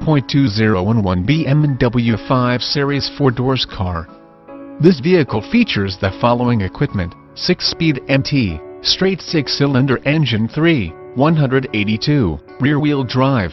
8.2011 BMW 5 Series 4 doors car. This vehicle features the following equipment, 6-speed MT, straight 6-cylinder engine 3, 182, rear-wheel drive,